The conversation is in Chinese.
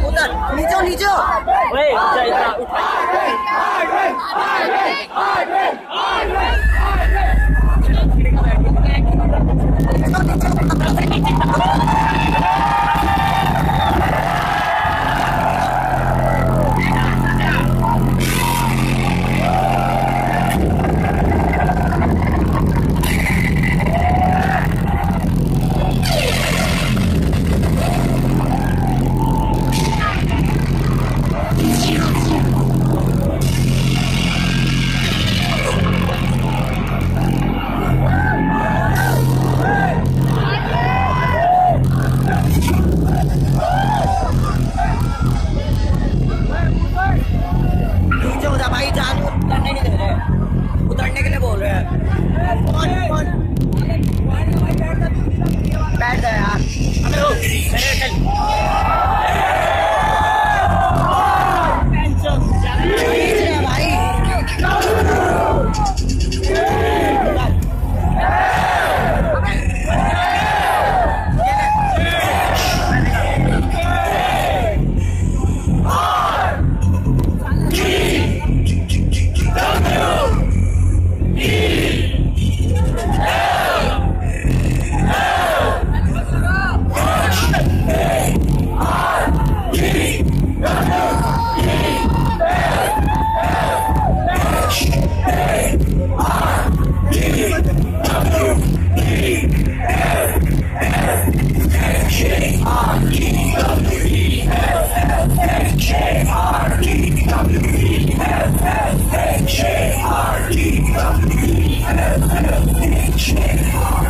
不正，你就你就。喂，在这。二人，二，二，二人，二人。二人二人二人二人 H-A-R-D-W-E-F-F-H-A-R-D-W-E-F-F-H-A-R-D